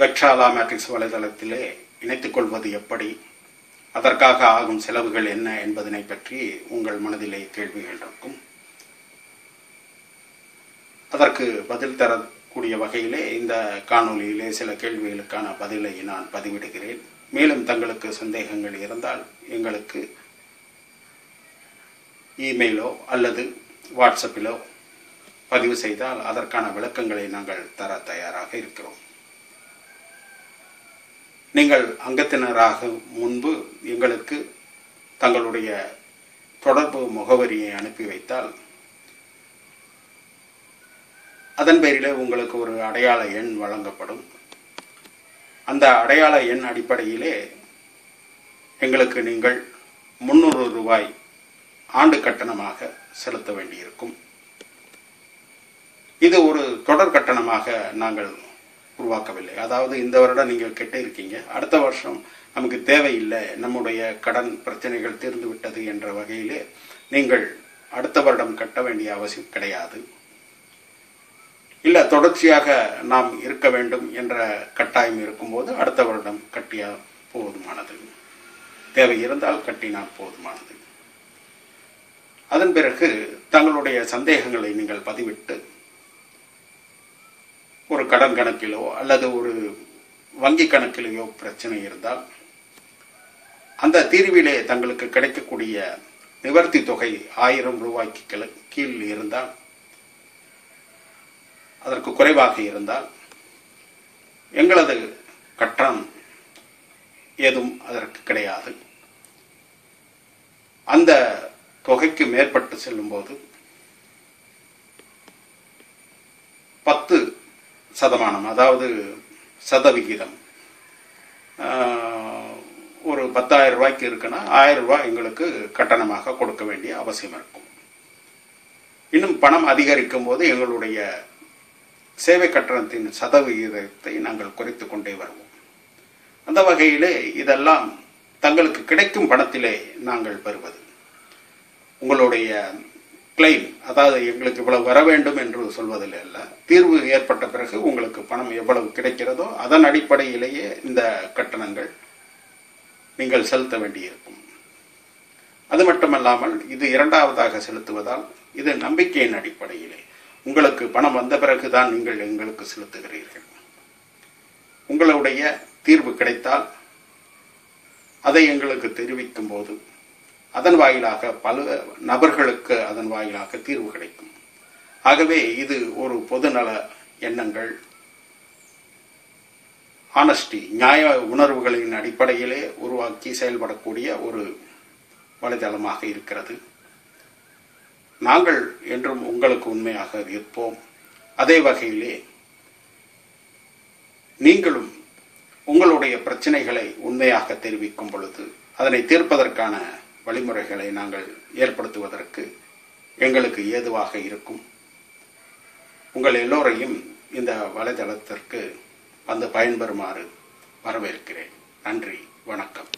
வெக்ஷாலா matrix வலைதளத்திலே இணைத்துக் கொள்வது எப்படி? அதற்காக ஆகும் செலவுகள் என்ன என்பதனை பற்றி உங்கள் மனதிலே கேள்விகள் இருக்கும். அதற்கு பதில் தரக்கூடிய வகையிலே இந்த காணொலியிலே சில கேள்விகளுக்கான பதிலை நான் பதிவிடுகிறேன். மேலும் தங்களுக்கு சந்தேகங்கள் இருந்தால் எங்களுக்கு இமெயிலோ அல்லது வாட்ஸ்அப்பிலோ பதிவு செய்தால் அதற்கான விளக்கங்களை நாங்கள் தர தயாராக இருக்கிறோம். நீங்கள் அங்கத்தினராக முன்பு எங்களுக்கு தங்களுடைய தொடர்பு முகவரியை அனுப்பி வைத்தால் அதன் பேரிலே உங்களுக்கு ஒரு அடையாள எண் வழங்கப்படும். அந்த அடையாள எண் அடிப்படையிலே எங்களுக்கு நீங்கள் முன்னூறு ரூபாய் ஆண்டு கட்டணமாக செலுத்த வேண்டியிருக்கும். இது ஒரு தொடர் கட்டணமாக நாங்கள் உருவாக்கவில்லை. அதாவது இந்த வருடம் நீங்கள் கெட்ட இருக்கீங்க. அடுத்த வருஷம் நமக்கு தேவையில்லை. நம்முடைய கடன் பிரச்சனைகள் தீர்ந்து விட்டது என்ற வகையிலே நீங்கள் அடுத்த வருடம் கட்ட வேண்டிய அவசியம் கிடையாது. இல்லை தொடர்ச்சியாக நாம் இருக்க வேண்டும் என்ற கட்டாயம் இருக்கும்போது அடுத்த வருடம் கட்டியா போதுமானது. தேவை இருந்தால் கட்டினால் போதுமானது. அதன் பிறகு தங்களுடைய சந்தேகங்களை நீங்கள் பதிவிட்டு கடன் கணக்கிலோ அல்லது ஒரு வங்கி கணக்கிலேயோ பிரச்சனை இருந்தால் அந்த தீர்விலே தங்களுக்கு கிடைக்கக்கூடிய நிவர்த்தி தொகை ஆயிரம் ரூபாய்க்கு கீழ் இருந்தால் அதற்கு குறைவாக இருந்தால் எங்களது கட்டணம் ஏதும் அதற்கு கிடையாது. அந்த தொகைக்கு மேற்பட்டு செல்லும்போது பத்து சதமானம் அதாவது சதவிகிதம். ஒரு பத்தாயிரம் ரூபாய்க்கு இருக்குன்னா ஆயிரம் ரூபாய் எங்களுக்கு கட்டணமாக கொடுக்க வேண்டிய அவசியம் இருக்கும். இன்னும் பணம் அதிகரிக்கும் போது எங்களுடைய சேவை கட்டணத்தின் சதவிகிதத்தை நாங்கள் குறைத்து கொண்டே வருவோம். அந்த வகையிலே இதெல்லாம் தங்களுக்கு கிடைக்கும் பணத்திலே நாங்கள் பெறுவது. உங்களுடைய கிளைம் அதாவது எங்களுக்கு இவ்வளவு வர வேண்டும் என்று சொல்வதில் அல்ல. தீர்வு ஏற்பட்ட பிறகு உங்களுக்கு பணம் எவ்வளவு கிடைக்கிறதோ அதன் அடிப்படையிலேயே இந்த கட்டணங்கள் நீங்கள் செலுத்த வேண்டியிருக்கும். அது மட்டுமல்லாமல் இது இரண்டாவதாக செலுத்துவதால் இது நம்பிக்கையின் அடிப்படையிலே. உங்களுக்கு பணம் வந்த பிறகுதான் நீங்கள் எங்களுக்கு செலுத்துகிறீர்கள். உங்களுடைய தீர்வு கிடைத்தால் அதை எங்களுக்கு தெரிவிக்கும் போது அதன் வாயிலாக பல நபர்களுக்கு அதன் வாயிலாக தீர்வு கிடைக்கும். ஆகவே இது ஒரு பொதுநல எண்ணங்கள். ஆனஸ்டி நியாய உணர்வுகளின் அடிப்படையிலே உருவாக்கி செயல்படக்கூடிய ஒரு வலைதளமாக இருக்கிறது. நாங்கள் என்றும் உங்களுக்கு உண்மையாக இருப்போம் அதே வகையிலே நீங்களும் உங்களுடைய பிரச்சனைகளை உண்மையாக தெரிவிக்கும் பொழுது அதனை தீர்ப்பதற்கான வழிமுறைகளை நாங்கள் ஏற்படுத்துவதற்கு எங்களுக்கு ஏதுவாக இருக்கும். உங்கள் எல்லோரையும் இந்த வலைதளத்திற்கு வந்து பயன்பெறுமாறு வரவேற்கிறேன். நன்றி வணக்கம்.